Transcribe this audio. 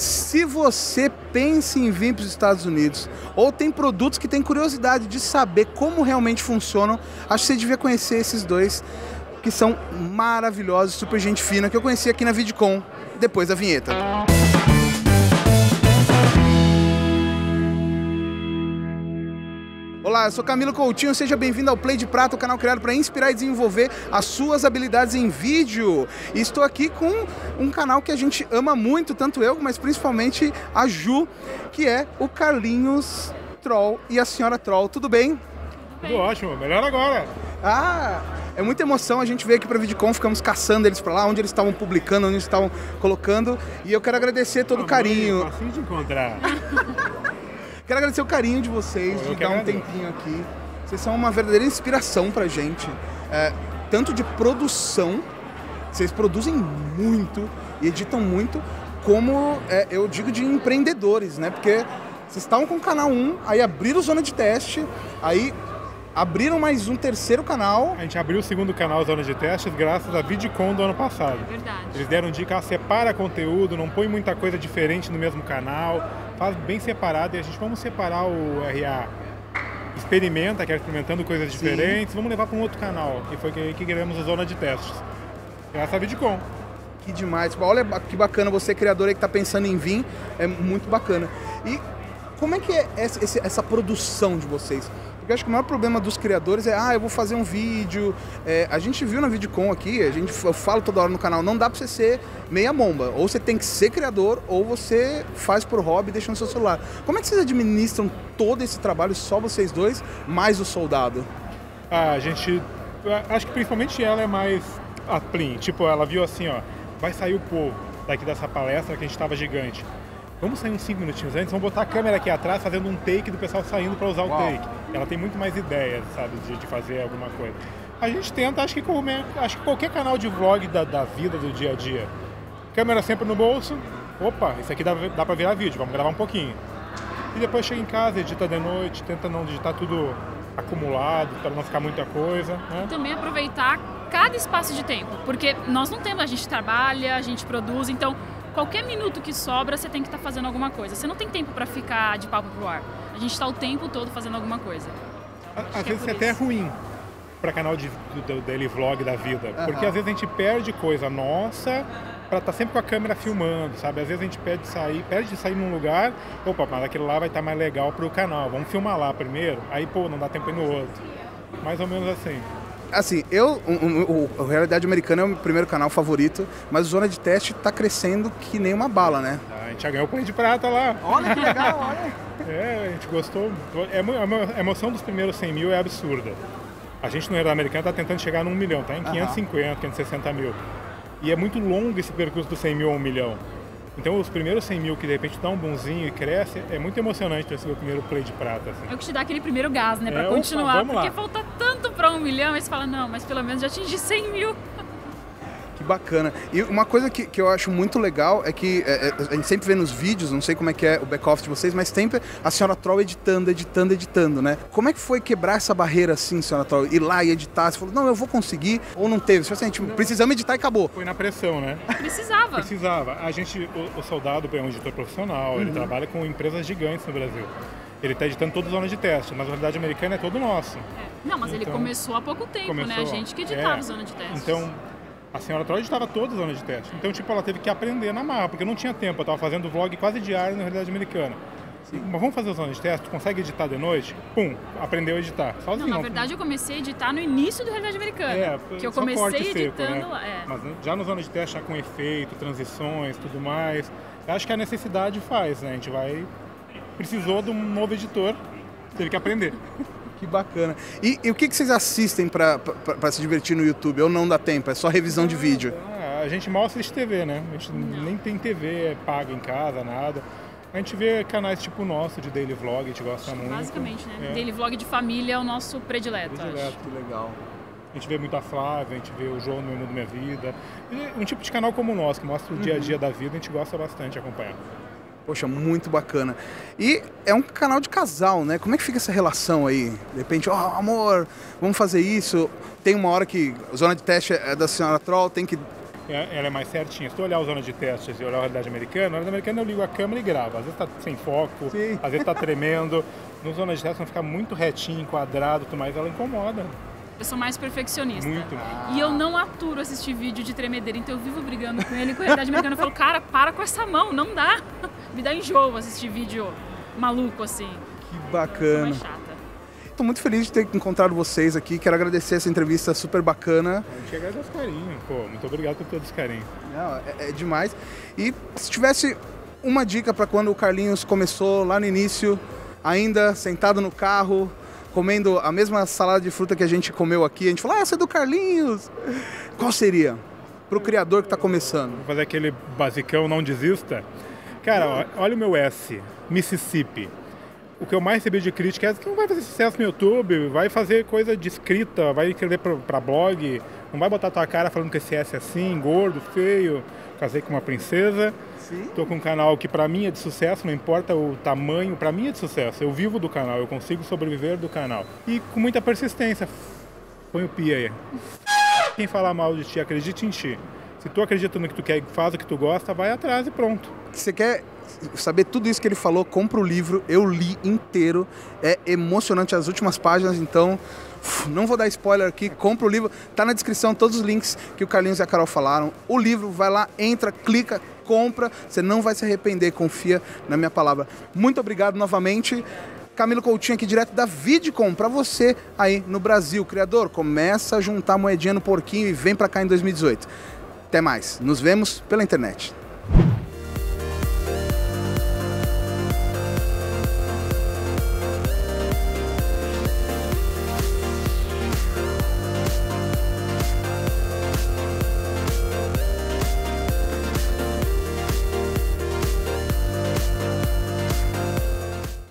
Se você pensa em vir para os Estados Unidos ou tem produtos que tem curiosidade de saber como realmente funcionam, acho que você devia conhecer esses dois que são maravilhosos, super gente fina, que eu conheci aqui na VidCon, depois da vinheta. Olá, eu sou Camilo Coutinho, seja bem-vindo ao Play de Prata, o canal criado para inspirar e desenvolver as suas habilidades em vídeo. E estou aqui com um canal que a gente ama muito, tanto eu, mas principalmente a Ju, que é o Carlinhos Troll e a senhora Troll. Tudo bem? Tudo ótimo, melhor agora. Ah, é muita emoção. A gente veio aqui para a VidCon, ficamos caçando eles para lá, onde eles estavam publicando, onde eles estavam colocando. E eu quero agradecer todo o carinho. Assim de encontrar. Quero agradecer o carinho de vocês, Eu de dar um agradeço. tempinho aqui. Vocês são uma verdadeira inspiração pra gente. É, tanto de produção, vocês produzem muito e editam muito, como é, eu digo de empreendedores, né? Porque vocês estavam com o canal 1, aí abriram zona de teste, aí abriram mais um terceiro canal. A gente abriu o segundo canal Zona de Testes graças à VidCon do ano passado. Verdade. Eles deram dica, ah, separa conteúdo, não põe muita coisa diferente no mesmo canal, faz bem separado e a gente vamos separar o RA. Experimenta, que é experimentando coisas Sim. diferentes, vamos levar para um outro canal. E foi que, que criamos a Zona de Testes. Graças à VidCon. Que demais. Olha que bacana, você criador aí que tá pensando em vir, é muito bacana. E como é que é essa, essa produção de vocês? Porque acho que o maior problema dos criadores é, ah, eu vou fazer um vídeo. É, a gente viu na VidCon aqui, a gente, eu falo toda hora no canal, não dá pra você ser meia bomba. Ou você tem que ser criador, ou você faz por hobby deixa no seu celular. Como é que vocês administram todo esse trabalho, só vocês dois, mais o soldado? A gente. Acho que principalmente ela é mais a Plin. Tipo, ela viu assim, ó. Vai sair o povo daqui dessa palestra que a gente tava gigante. Vamos sair uns 5 minutinhos antes, vamos botar a câmera aqui atrás fazendo um take do pessoal saindo para usar o Uau. take. Ela tem muito mais ideias, sabe, de, de fazer alguma coisa. A gente tenta, acho que, como é- acho que qualquer canal de vlog da, da vida, do dia a dia. Câmera sempre no bolso. Opa, isso aqui dá, dá pra virar vídeo, vamos gravar um pouquinho. E depois chega em casa, edita de noite, tenta não digitar tudo acumulado, para não ficar muita coisa. Né? Também aproveitar cada espaço de tempo, porque nós não temos, a gente trabalha, a gente produz, então qualquer minuto que sobra você tem que estar fazendo alguma coisa. Você não tem tempo para ficar de papo pro ar. A gente está o tempo todo fazendo alguma coisa. Às que é vezes por até é ruim para canal de, do, do daily vlog da vida, Aham. porque às vezes a gente perde coisa nossa para estar sempre com a câmera filmando, sabe? Às vezes a gente perde de sair, perde de sair num lugar, opa, mas aquilo lá vai estar mais legal para o canal, vamos filmar lá primeiro, aí pô, não dá tempo ir no outro. Mais ou menos assim. Assim, eu, o, o- o Realidade Americana é o meu primeiro canal favorito, mas o Zona de Teste tá crescendo que nem uma bala, né? A gente já ganhou o play de prata lá. Olha que legal, olha. É, a gente gostou. É, mu- a mo- a emoção dos primeiros 100 mil é absurda. A gente no Realidade Americana tá tentando chegar num milhão, tá em Aham. 550, 560 mil. E é muito longo esse percurso do 100 mil a um milhão. Então os primeiros 100 mil que de repente dá um bonzinho e cresce, é muito emocionante receber o primeiro play de prata. Assim. É o que te dá aquele primeiro gás, né, para É, opa, continuar, vamos lá. porque falta tanto para um milhão, aí você fala, não, mas pelo menos já atingi 100 mil. Que bacana. E uma coisa que, que eu acho muito legal é que é, é, a gente sempre vê nos vídeos, não sei como é que é o back-office de vocês, mas sempre a senhora Troll editando, editando, editando, né? Como é que foi quebrar essa barreira assim, senhora Troll? Ir lá e editar? Você falou, não, eu vou conseguir, ou não teve? Você falou assim, gente, precisamos editar e acabou. Foi na pressão, né? Precisava. Precisava. A gente, o, o soldado é um editor profissional, Uhum. ele trabalha com empresas gigantes no Brasil. Ele está editando todas as zonas de teste, mas a realidade americana é todo nosso. É. Não, mas ele Então, começou há pouco tempo, né? A Começou- gente que editava é. zona de testes. Então, a senhora Troy editava todas as zonas de teste. Então, tipo, ela teve que aprender na marra, porque não tinha tempo. Eu estava fazendo vlog quase diário na realidade americana. Mas vamos fazer as zonas de teste? Tu consegue editar de noite? Pum, aprendeu a editar. Sozinho. Não, na verdade eu comecei a editar no início do Realidade Americana. É, que eu comecei corte seco, editando né? lá. É. Mas já nos anos de teste, já com efeito, transições, tudo mais. Eu acho que a necessidade faz, né? A gente vai... Precisou de um novo editor, teve que aprender. Que bacana. E, e o que, que vocês assistem pra se divertir no YouTube? Ou não dá tempo? É só revisão de vídeo? Ah, a gente mal assiste TV, né? A gente nem tem TV paga em casa, nada. A gente vê canais tipo o nosso de daily vlog, a gente gosta muito. Basicamente, né? É. Daily vlog de família é o nosso predileto, acho. Predileto. Que legal. A gente vê muito a Flávia, a gente vê o João no Meu Mundo Minha Vida. E um tipo de canal como o nosso, que mostra o dia a dia da vida, a gente gosta bastante de acompanhar. Poxa, muito bacana. E é um canal de casal, né? Como é que fica essa relação aí? De repente, ó, amor, vamos fazer isso. Tem uma hora que a zona de teste é da senhora Troll, tem que é- ela é mais certinha. Se tu olhar o zona de testes e olhar a realidade americana, na realidade americana eu ligo a câmera e gravo. Às vezes tá sem foco, Sim. às vezes tá tremendo. No zona de testes não fica muito retinho, enquadrado, tudo mais, ela incomoda. Eu sou mais perfeccionista. Muito. E eu não aturo assistir vídeo de tremedeira, então eu vivo brigando com ele com a realidade americana. Eu falo, cara, para com essa mão, não dá. Me dá enjoo assistir vídeo maluco assim. Que bacana. Estou muito feliz de ter encontrado vocês aqui. Quero agradecer essa entrevista super bacana. A gente agradece carinho, pô. Muito obrigado por todo esse carinho. Não, é, é demais. E se tivesse uma dica para quando o Carlinhos começou lá no início, ainda sentado no carro, comendo a mesma salada de fruta que a gente comeu aqui, a gente falou, ah, essa é do Carlinhos. Qual seria? Para o criador que está começando. Vou fazer aquele basicão, não desista. Cara, olha o meu S, Mississippi. O que eu mais recebi de crítica é que não vai fazer sucesso no YouTube, vai fazer coisa de escrita, vai escrever pra, pra blog, não vai botar tua cara falando que esse S é assim, gordo, feio, casei com uma princesa. Sim. Tô com um canal que pra mim é de sucesso, não importa o tamanho, pra mim é de sucesso. Eu vivo do canal, eu consigo sobreviver do canal. E com muita persistência. Põe o pi aí. Quem falar mal de ti, acredite em ti. Se tu acredita no que tu quer, faz o que tu gosta, vai atrás e pronto. Você quer saber tudo isso que ele falou? Compra o livro, eu li inteiro. É emocionante as últimas páginas, então não vou dar spoiler aqui. Compra o livro, tá na descrição todos os links que o Carlinhos e a Carol falaram. O livro, vai lá, entra, clica, compra, você não vai se arrepender, confia na minha palavra. Muito obrigado novamente. Camilo Coutinho aqui direto da Vidcom para você aí no Brasil. Criador, começa a juntar moedinha no porquinho e vem para cá em 2018. Até mais. Nos vemos pela internet.